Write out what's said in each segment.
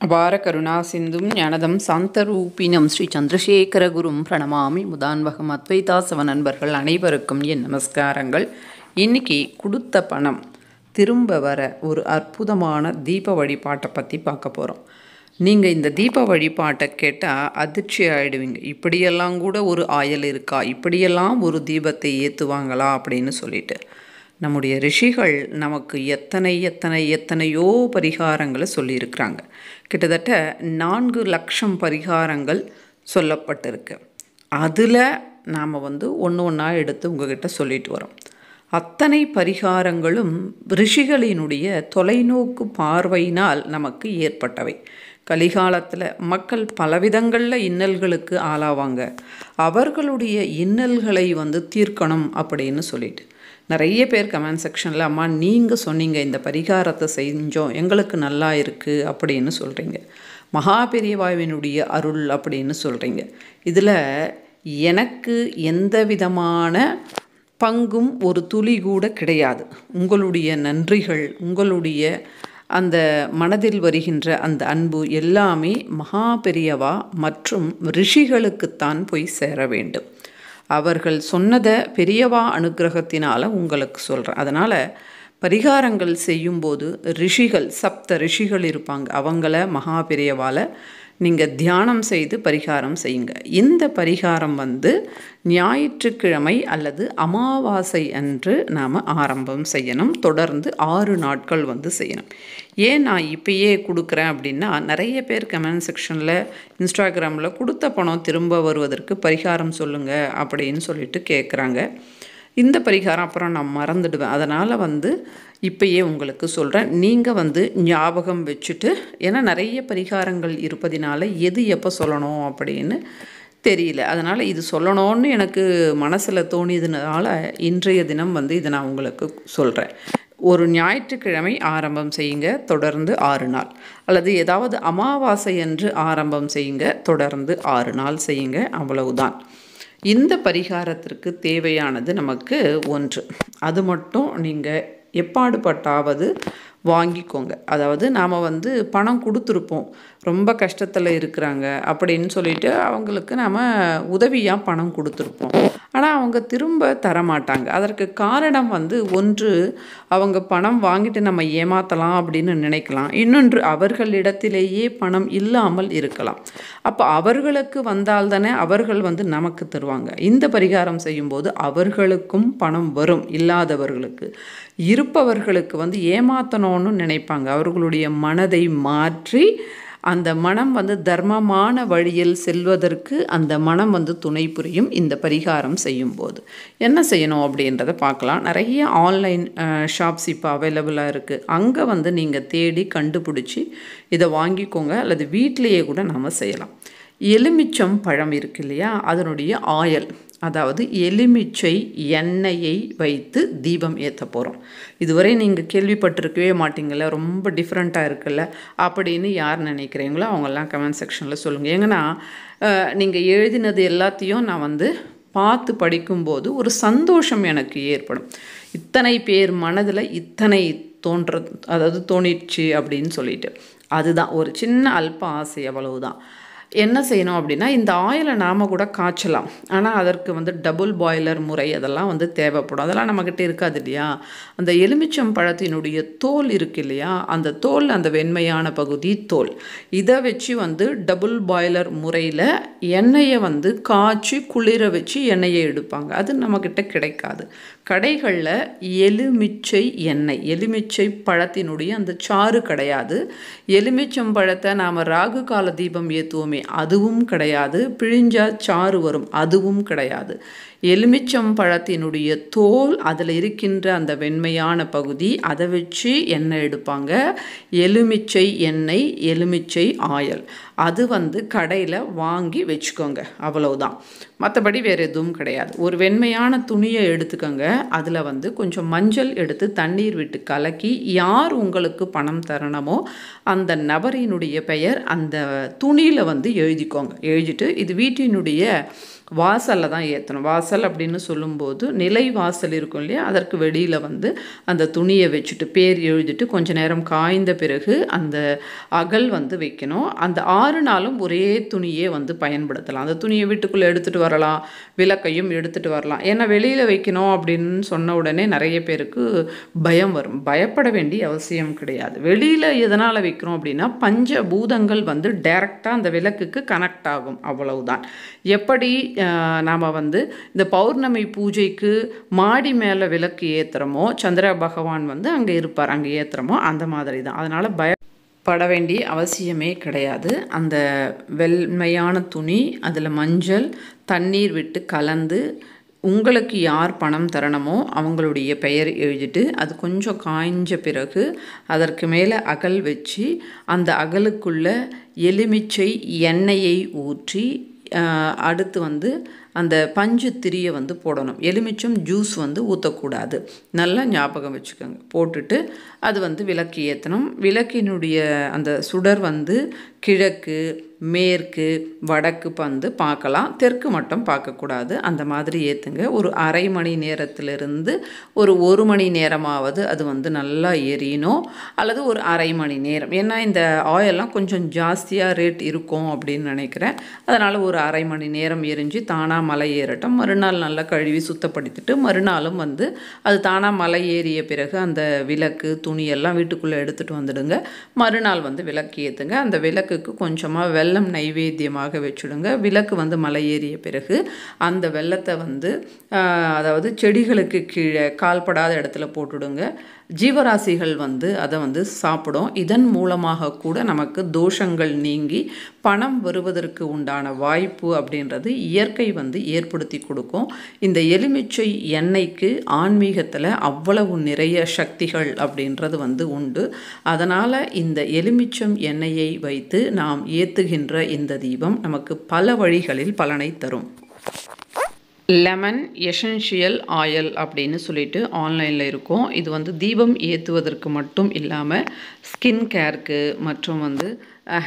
அபார கருணா சிந்தும் ஞானதம் சாந்தரூபினம் ஸ்ரீ சந்திரசேகரகுரும் பிரணமாமி முதான்வகம் அத்வைதாசவ நண்பர்கள் அனைவருக்கும் என் நமஸ்காரங்கள். இன்னைக்கு கொடுத்த பணம் திரும்ப வர ஒரு அற்புதமான தீப வழிபாட்டை பற்றி பார்க்க போகிறோம் நீங்கள் இந்த தீப வழிபாட்டை கேட்டால் அதிர்ச்சி ஆகிடுவீங்க இப்படியெல்லாம் கூட ஒரு ஆயல் இருக்கா? இப்படியெல்லாம் ஒரு தீபத்தை ஏற்றுவாங்களா அப்படின்னு சொல்லிட்டு. நம்முடைய ரிஷிகள் நமக்கு எத்தனை எத்தனை எத்தனையோ பரிகாரங்களை சொல்லியிருக்கிறாங்க. கிட்டத்தட்ட நான்கு லட்சம் பரிகாரங்கள் சொல்லப்பட்டிருக்கு. அதில் நாம் வந்து ஒன்று ஒன்றா எடுத்து உங்ககிட்ட சொல்லிட்டு வரோம். அத்தனை பரிகாரங்களும் ரிஷிகளினுடைய தொலைநோக்கு பார்வையினால் நமக்கு ஏற்பட்டவை. கலிகாலத்தில் மக்கள் பலவிதங்களில் இன்னல்களுக்கு ஆளாவாங்க. அவர்களுடைய இன்னல்களை வந்து தீர்க்கணும் அப்படின்னு சொல்லிட்டு. நிறைய பேர் கமெண்ட் செக்ஷனில் அம்மா நீங்கள் சொன்னீங்க இந்த பரிகாரத்தை செஞ்சோம் எங்களுக்கு நல்லா இருக்குது அப்படின்னு சொல்கிறீங்க மகா பெரியவாயுவினுடைய அருள் அப்படின்னு சொல்கிறீங்க இதில் எனக்கு எந்த விதமான பங்கும் ஒரு துளி கூட கிடையாது. உங்களுடைய நன்றிகள் உங்களுடைய அந்த மனதில் வருகின்ற அந்த அன்பு எல்லாமே மகா பெரியவா மற்றும் ரிஷிகளுக்குத்தான் போய் சேர வேண்டும். அவர்கள் சொன்னதை பெரியவா அனுகிரகத்தினால் உங்களுக்கு சொல்கிறேன் அதனால் பரிகாரங்கள் செய்யும்போது ரிஷிகள் சப்த ரிஷிகள் இருப்பாங்க. அவங்கள மகா பெரியவால் நீங்கள் தியானம் செய்து பரிகாரம் செய்யுங்க. இந்த பரிகாரம் வந்து ஞாயிற்றுக்கிழமை அல்லது அமாவாசை அன்று நாம் ஆரம்பம் செய்யணும். தொடர்ந்து ஆறு நாட்கள் வந்து செய்யணும். ஏன் நான் இப்பயே கொடுக்குறேன் அப்படின்னா நிறைய பேர் கமெண்ட் செக்ஷனில் இன்ஸ்டாகிராமில் கொடுத்த பணம் திரும்ப வருவதற்கு பரிகாரம் சொல்லுங்கள் அப்படின்னு சொல்லிட்டு கேட்குறாங்க இந்த பரிகாரம் அப்புறம் நான் மறந்துடுவேன். அதனால் வந்து இப்பயே உங்களுக்கு சொல்கிறேன் நீங்கள் வந்து ஞாபகம் வச்சுட்டு ஏன்னா நிறைய பரிகாரங்கள் இருப்பதினால எது எப்போ சொல்லணும் அப்படின்னு தெரியல. அதனால் இது சொல்லணும்னு எனக்கு மனசில் தோணியதுனால இன்றைய தினம் வந்து இதை நான் உங்களுக்கு சொல்கிறேன் ஒரு ஞாயிற்றுக்கிழமை ஆரம்பம் செய்யுங்க தொடர்ந்து ஆறு நாள். அல்லது ஏதாவது அமாவாசை என்று ஆரம்பம் செய்யுங்க தொடர்ந்து ஆறு நாள் செய்யுங்க அவ்வளவுதான். இந்த பரிகாரத்திற்கு தேவையானது நமக்கு ஒன்று. அது மட்டும் நீங்கள் எப்பாடுபட்டாவது வாங்கிக்கோங்க. அதாவது நாம் வந்து பணம் கொடுத்துருப்போம். ரொம்ப கஷ்டத்தில் இருக்கிறாங்க அப்படின்னு சொல்லிட்டு அவங்களுக்கு நாம் உதவியாக பணம் கொடுத்துருப்போம். ஆனால் அவங்க திரும்ப தரமாட்டாங்க. அதற்கு காரணம் வந்து ஒன்று அவங்க பணம் வாங்கிட்டு நம்ம ஏமாற்றலாம் அப்படின்னு நினைக்கலாம். இன்னொன்று அவர்களிடத்திலேயே பணம் இல்லாமல் இருக்கலாம். அப்போ அவர்களுக்கு வந்தால் தானே அவர்கள் வந்து நமக்கு தருவாங்க. இந்த பரிகாரம் செய்யும்போது அவர்களுக்கும் பணம் வரும். இல்லாதவர்களுக்கு. இருப்பவர்களுக்கு வந்து ஏமாற்றணும்னு நினைப்பாங்க. அவர்களுடைய மனதை மாற்றி அந்த மனம் வந்து தர்மமான வழியில் செல்வதற்கு அந்த மனம் வந்து துணை புரியும் இந்த பரிகாரம் செய்யும்போது. என்ன செய்யணும் அப்படின்றத பார்க்கலாம். நிறைய ஆன்லைன் ஷாப்ஸ் இப்போ அவைலபிளாக இருக்குது அங்கே வந்து நீங்கள் தேடி கண்டுபிடிச்சி இதை வாங்கிக்கோங்க. அல்லது வீட்டிலையே கூட நாம் செய்யலாம். எலுமிச்சம் பழம் இருக்கு இல்லையா? அதனுடைய ஆயில். அதாவது எலுமிச்சை எண்ணெயை வைத்து தீபம் ஏற்ற போகிறோம் இதுவரை நீங்கள் கேள்விப்பட்டிருக்கவே மாட்டீங்கள்ல ரொம்ப டிஃப்ரெண்ட்டாக இருக்குல்ல அப்படின்னு யார் நினைக்கிறீங்களோ அவங்கெல்லாம் கமெண்ட் செக்ஷனில் சொல்லுங்கள் ஏங்கன்னா நீங்கள் எழுதினது எல்லாத்தையும் நான் வந்து பார்த்து படிக்கும்போது ஒரு சந்தோஷம் எனக்கு ஏற்படும். இத்தனை பேர் மனதில் இத்தனை தோன்ற அதாவது தோணிடுச்சு அப்படின்னு சொல்லிட்டு. அதுதான் ஒரு சின்ன அல்ப ஆசை அவ்வளவுதான். என்ன செய்யணும் அப்படின்னா இந்த ஆயிலை நாம் கூட காய்ச்சலாம். ஆனால் அதற்கு வந்து டபுள் பாய்லர் முறை அதெல்லாம் வந்து தேவைப்படும். அதெல்லாம் நம்மக்கிட்ட இருக்காது இல்லையா? அந்த எலுமிச்சம் பழத்தினுடைய தோல் இருக்கு இல்லையா? அந்த தோல் அந்த வெண்மையான பகுதி தோல். இதை வச்சு வந்து டபுள் பாய்லர் முறையில் எண்ணெயை வந்து காய்ச்சி குளிர வச்சு எண்ணெயை எடுப்பாங்க. அது நம்மக்கிட்ட கிடைக்காது. கடைகளில் எலுமிச்சை எண்ணெய் எலுமிச்சை பழத்தினுடைய அந்த சாறு கிடையாது. எலுமிச்சம் பழத்தை நாம் ராகு கால தீபம் ஏற்றுவோமே அதுவும் கிடையாது. பிழிஞ்சா சாறு வரும் அதுவும் கிடையாது. எலுமிச்சம் பழத்தினுடைய தோல் அதில் இருக்கின்ற அந்த வெண்மையான பகுதி அதை வச்சு எண்ணெய் எடுப்பாங்க. எலுமிச்சை எண்ணெய் எலுமிச்சை ஆயில். அது வந்து கடையில் வாங்கி வச்சுக்கோங்க அவ்வளவுதான். மற்றபடி வேறு எதுவும் கிடையாது. ஒரு வெண்மையான துணியை எடுத்துக்கோங்க. அதில் வந்து கொஞ்சம் மஞ்சள் எடுத்து தண்ணீர் விட்டு கலக்கி யார் உங்களுக்கு பணம் தரணுமோ அந்த நபரினுடைய பெயர் அந்த துணியில் வந்து எழுதிக்கோங்க. எழுதிட்டு இது வீட்டினுடைய வாசலில் தான் ஏற்றணும் வாசல் அப்படின்னு சொல்லும்போது நிலை வாசல் இருக்கும் இல்லையா? அதற்கு வெளியில் வந்து அந்த துணியை வச்சுட்டு பேர் எழுதிட்டு கொஞ்ச நேரம் காய்ந்த பிறகு அந்த அகல் வந்து வைக்கணும். அந்த ஆறு நாளும் ஒரே துணியே வந்து பயன்படுத்தலாம். அந்த துணியை வீட்டுக்குள்ளே எடுத்துகிட்டு வரலாம். விளக்கையும் எடுத்துகிட்டு வரலாம். ஏன்னா வெளியில் வைக்கணும் அப்படின்னு சொன்ன உடனே நிறைய பேருக்கு பயம் வரும். பயப்பட வேண்டிய அவசியம் கிடையாது. வெளியில் எதனால் வைக்கிறோம் அப்படின்னா பஞ்ச பூதங்கள் வந்து டைரெக்டாக அந்த விளக்குக்கு கனெக்ட் ஆகும். அவ்வளவுதான். எப்படி நாம் வந்து இந்த பௌர்ணமி பூஜைக்கு மாடி மேலே விளக்கு ஏற்றுறோமோ சந்திர பகவான் வந்து அங்கே இருப்பார் அங்கே ஏற்றுறோமோ அந்த மாதிரி தான் அதனால் பய பட வேண்டிய அவசியமே கிடையாது. அந்த வெண்மையான துணி அதில் மஞ்சள் தண்ணீர் விட்டு கலந்து உங்களுக்கு யார் பணம் தரணுமோ அவங்களுடைய பெயர் எழுதிட்டு அது கொஞ்சம் காய்ஞ்ச பிறகு அதற்கு மேலே அகல் வச்சு அந்த அகலுக்குள்ள எலுமிச்சை எண்ணெயை ஊற்றி அடுத்து வந்து அந்த பஞ்சு திரியை வந்து போடணும். எலுமிச்சம் ஜூஸ் வந்து ஊற்றக்கூடாது நல்லா ஞாபகம் வச்சுக்கோங்க. போட்டுட்டு அது வந்து விளக்கு ஏற்றணும் விளக்கினுடைய அந்த சுடர் வந்து கிழக்கு மேற்கு வடக்கு வந்து பார்க்கலாம். தெற்கு மட்டும் பார்க்கக்கூடாது. அந்த மாதிரி ஏற்றுங்க ஒரு அரை மணி நேரத்திலிருந்து ஒரு ஒரு மணி நேரமாவது அது வந்து நல்லா எரியணும். அல்லது ஒரு அரை மணி நேரம். ஏன்னா இந்த ஆயிலெலாம் கொஞ்சம் ஜாஸ்தியாக ரேட் இருக்கும் அப்படின்னு நினைக்கிறேன். அதனால் ஒரு அரை மணி நேரம் எரிஞ்சு தானாக மலை ஏறட்டும். மறுநாள் நல்லா கழுவி சுத்தப்படுத்திட்டு மறுநாளும் வந்து அது தானாக மலை ஏறிய பிறகு அந்த விளக்கு துணி எல்லாம் வீட்டுக்குள்ளே எடுத்துகிட்டு வந்துடுங்க. மறுநாள் வந்து விளக்கு ஏற்றுங்க அந்த விளக்குக்கு கொஞ்சமாக வெள்ளம் நைவேத்தியமாக வச்சுடுங்க. விளக்கு வந்து மலை ஏறிய பிறகு அந்த வெள்ளத்தை வந்து அதாவது செடிகளுக்கு கீழே கால்படாத இடத்துல போட்டுடுங்க. ஜீவராசிகள் வந்து அதை வந்து சாப்பிடும். இதன் மூலமாக கூட நமக்கு தோஷங்கள் நீங்கி பணம் வருவதற்கு உண்டான வாய்ப்பு அப்படின்றது இயற்கை வந்து ஏற்படுத்தி கொடுக்கும். இந்த எலுமிச்சை எண்ணெய்க்கு ஆன்மீகத்தில் அவ்வளவு நிறைய சக்திகள் அப்படின்றது வந்து உண்டு. அதனால் இந்த எலுமிச்சம் எண்ணெயை வைத்து நாம் ஏற்றுகின்ற இந்த தீபம் நமக்கு பல வழிகளில் பலனை தரும். லெமன் எசென்ஷியல் ஆயில் அப்படின்னு சொல்லிட்டு ஆன்லைனில் இருக்கும். இது வந்து தீபம் ஏற்றுவதற்கு மட்டும் இல்லாமல் ஸ்கின் கேருக்கு மற்றும் வந்து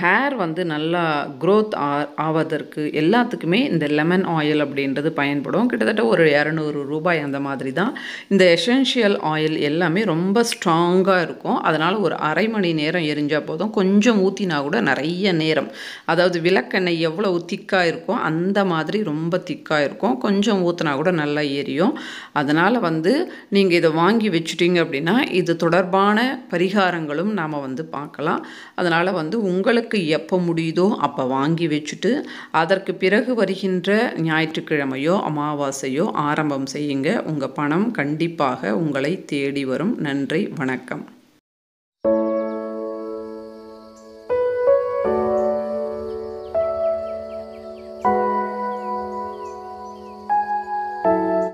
ஹேர் வந்து நல்லா க்ரோத் ஆ ஆவதற்கு எல்லாத்துக்குமே இந்த லெமன் ஆயில் அப்படின்றது பயன்படும். கிட்டத்தட்ட ஒரு இரநூறு ரூபாய் அந்த மாதிரி தான். இந்த எசென்ஷியல் ஆயில் எல்லாமே ரொம்ப ஸ்ட்ராங்காக இருக்கும். அதனால் ஒரு அரை மணி நேரம் எரிஞ்சால் போதும். கொஞ்சம் ஊற்றினா கூட நிறைய நேரம். அதாவது விளக்கெண்ணெய் எவ்வளோ திக்காக இருக்கும் அந்த மாதிரி ரொம்ப திக்காக இருக்கும். கொஞ்சம் ஊற்றினா கூட நல்லா எரியும். அதனால் வந்து நீங்கள் இதை வாங்கி வச்சுட்டீங்க அப்படின்னா இது தொடர்பான பரிகாரங்களும் நாம் வந்து பார்க்கலாம். அதனால் வந்து உங்கள் உங்களுக்கு எப்போ முடியுதோ அப்போ வாங்கி வச்சுட்டு அதற்கு பிறகு வருகின்ற ஞாயிற்றுக்கிழமையோ அமாவாசையோ ஆரம்பம் செய்யுங்க. உங்கள் பணம் கண்டிப்பாக உங்களை தேடி வரும். நன்றி வணக்கம்.